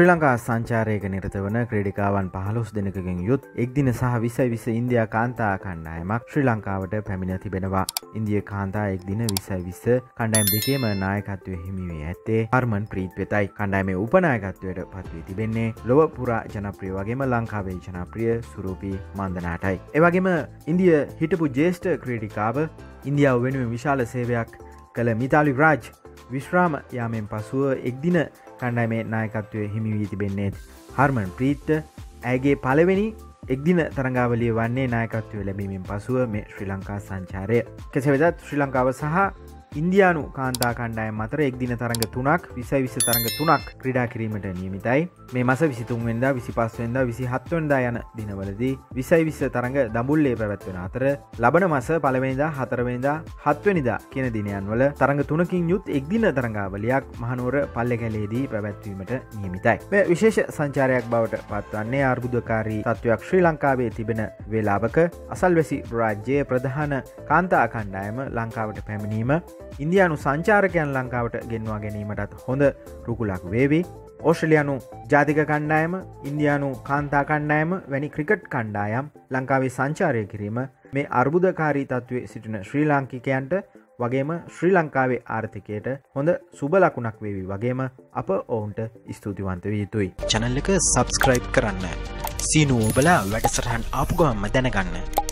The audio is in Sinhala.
ශ්‍රී ලංකා සංචාරයක නිරත වන ක්‍රඩිකාවන් පහලොස් දෙනකින් යුත් එක්දින සහ විසයි විස ඉන්දයා කාන්තා කණ්ඩායමක් ශ්‍රී ලංකාවට පැමිණ තිබෙනවා ඉන්දිය කාන්තා එක් දින විසයි විස්ස කණ්ඩයිම් දෙකේම නායකත්වය හිමිවේ ඇත්තේ හර්මන් ප්‍රීත් වෙතයි කණ්ඩයිමේ උපනායකත්වයට පත්වී තිබෙන්නේ ලොව පුරා ජනප්‍රිය වගේම ලංකාවේ ජනප්‍රිය සුරූපී මන්දනාටයි. එවගේම ඉන්දිය හිටපු ජේෂ්ඨ ක්‍රේඩිකාව ඉන්දියාව වෙනුවෙන් විශාල සේවයක් කළ මිතාලි රාජ් විශ්‍රාම යාමෙන් පසුව එක්දින කණ්ඩයිමේ නායකත්වය හිමිවී තිබෙන්නේෙත් හර්මන් ප්‍රීත්ට ඇගේ පලවෙනි එක්දින තරඟාවලිය වන්නේ නායකත්වය ලැබීමෙන් පසුව මේ ශ්‍රී ලංකා සංචාරය. කෙසවෙදත් ශ්‍රී ලංකාව සහ ඉන්දයානු කාන්තා කණ්ඩායම් අතර එක්දින තරඟ තුනක් විසයි විස තරඟ තුනක් ක්‍රඩා කිරීමට නියමිතයි. මේ මස විසිතුන්වෙන්ද විසි පස්වෙන්ද විසි හත්වන්දා යන දිනවලදී විසයි විස්ස තරඟ දඹුල්ලේ පැවැත්වෙන අතර ලබන මස පළවෙනිදා හතරවෙනිදා හත්වනිදා කියන දිනයන් වල තරඟ තුනකින් යුත් එක්දින තරඟාවලයක් මහනුවර පල්ල කැලේදී පැවැත්වීමට නියමිතයි. මේ විශේෂ සංචාරයක් බවට පත්වන්නේ අර්බුදකාරී තත්ත්වයක් ශ්‍රී ලංකාවේ තිබෙන වෙලාවක අසල්වැසි රාජ්‍යය ප්‍රධාන කාන්තා කණ්ඩායම ලංකාවට පැමිණීම ඉන්දයානු සංචාරකයන් ලංකාවට ගෙන්වා ගැනීමටත් හොඳ රුකුලක් වේවී ඕස්ට්‍රලියනු ජාතික කණ්ඩායම ඉන්දයානු කාන්තා කණ්ඩායම වැනි ක්‍රිකට් කණ්ඩායම් ලංකාවේ සංචාරය කිරීම මේ අර්බුදකාරී තත්ත්වය සිටින ශ්‍රී ලාංකිකයන්ට වගේම ශ්‍රී ලංකාවේ ආර්ථිකයට හොඳ සුබලකුණක් වේවි වගේම අප ඔවුන්ට ස්තුතිවන්ත වී යුතුයි. චැනල් එක සබස්ක්‍රයිබ් කරන්න. සීනුවෝබලා වැඩසටහන් ආපුගම්ම දැනගන්න.